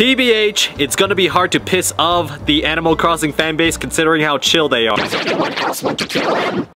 TBH, it's gonna be hard to piss off the Animal Crossing fanbase considering how chill they are.